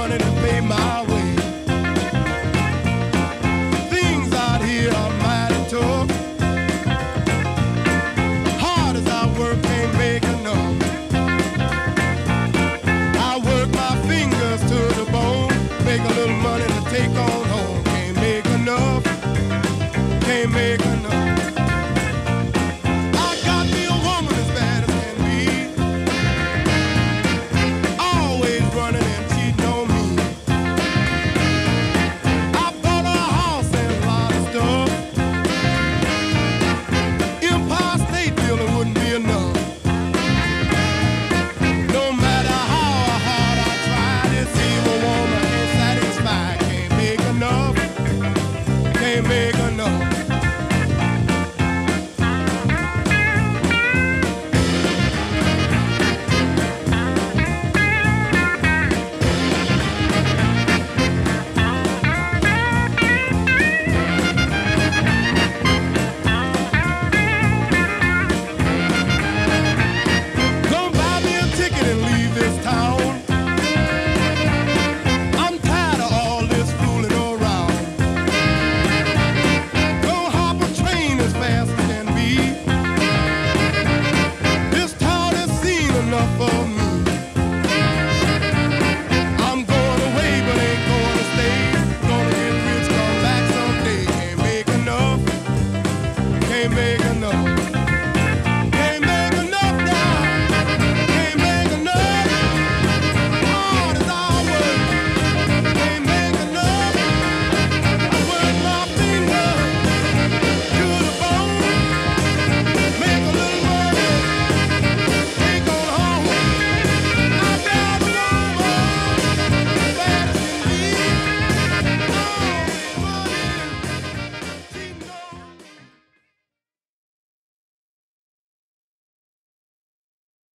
wanted to be my make